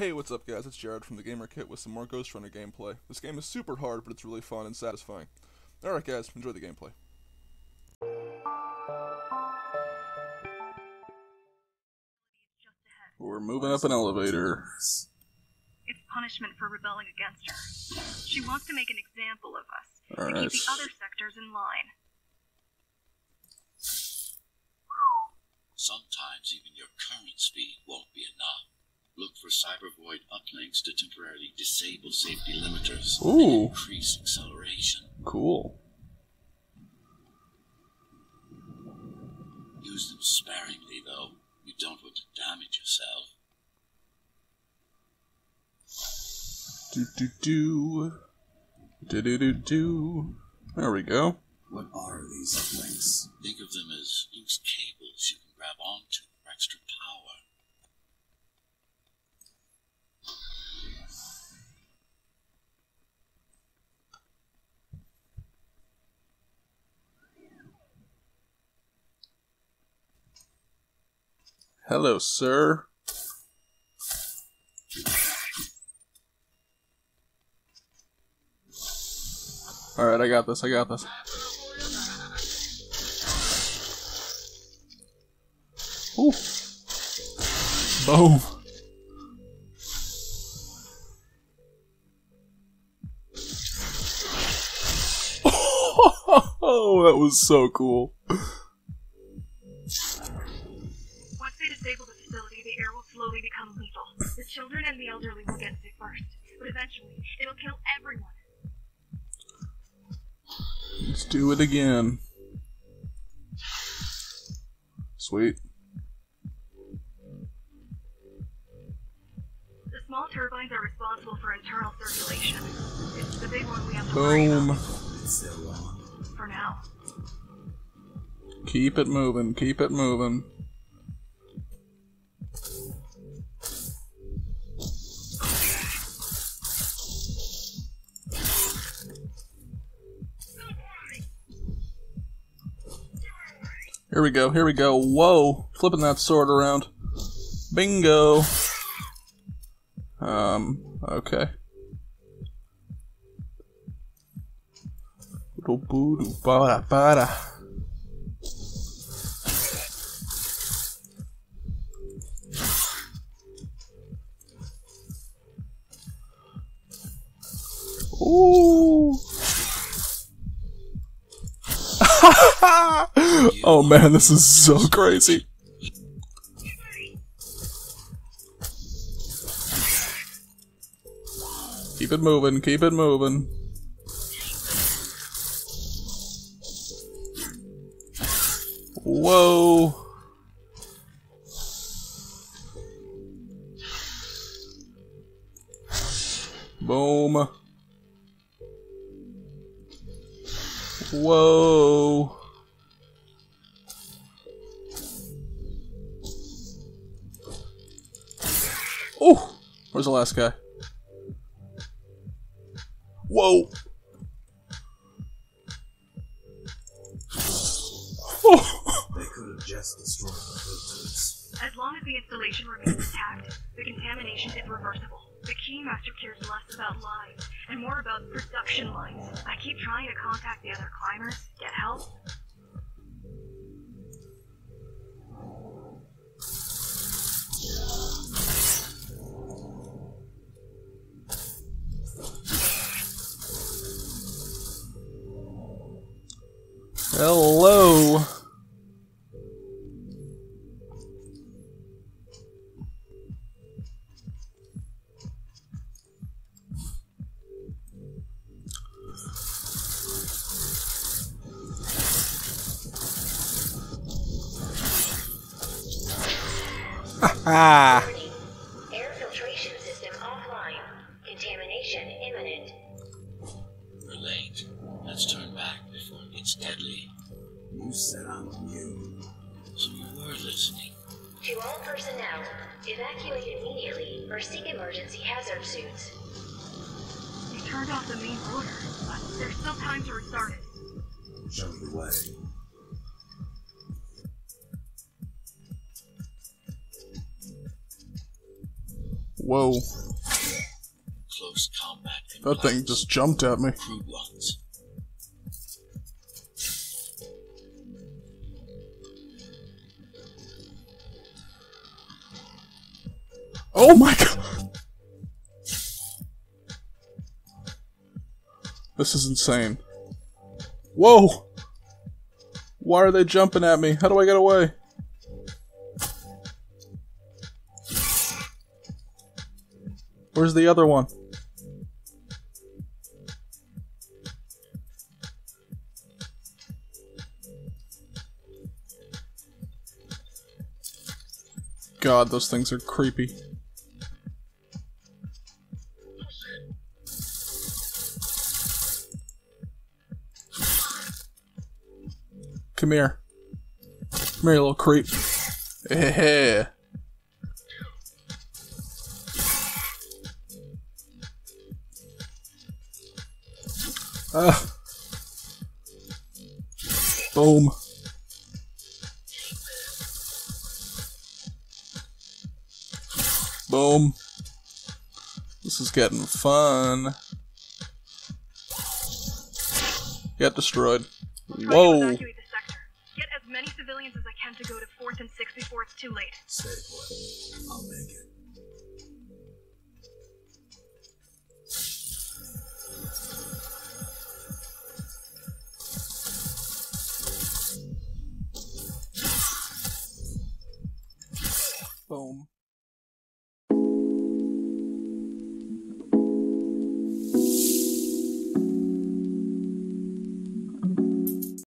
Hey, what's up guys, it's Jared from the Gamer Kit with some more Ghostrunner gameplay. This game is super hard, but it's really fun and satisfying. Alright guys, enjoy the gameplay. We're moving up an elevator. It's punishment for rebelling against her. She wants to make an example of us to Alright. keep the other sectors in line. Sometimes even your current speed won't be enough. Look for cybervoid uplinks to temporarily disable safety limiters Ooh. and increase acceleration. Cool. Use them sparingly, though. You don't want to damage yourself. Do do do. Do do do do. There we go. What are these uplinks? Think of them as loose cables you can grab onto for extra power. Hello, sir. Alright, I got this, I got this. Ooh. Boom. Oh, that was so cool. Do it again. Sweet. The small turbines are responsible for internal circulation. It's the big one we have to worry about Boom. For now. Keep it moving. Keep it moving. Here we go. Here we go. Whoa. Flipping that sword around. Bingo. Um, okay. Ba-da-ba-da. Ooh. Oh man, this is so crazy. Keep it moving, keep it moving. Whoa. Boom. Whoa. Oh, where's the last guy? Whoa. Oh. They could have just destroyed the filters. As long as the installation remains intact, the contamination is reversible. The Keymaster cares less about lives and more about production lines. I keep trying to contact the other climbers, get Hello. Ah. Air filtration system offline. Contamination imminent. We're late. Let's turn back before it gets deadly. You said I'm immune. So you were listening. To all personnel, evacuate immediately or seek emergency hazard suits. You turned off the main rotor, but there's still time to restart it. Show me the way. Whoa. Close combat. That thing just jumped at me. crude ones. Oh my god! This is insane. Whoa! Why are they jumping at me? How do I get away? Where's the other one? God, those things are creepy. Come here. Come here, you little creep. Yeah. Ah. Boom. Boom. This is getting fun. Get destroyed. Whoa. Go to 4th and 6th before it's too late. Stay put. I'll make it. Boom.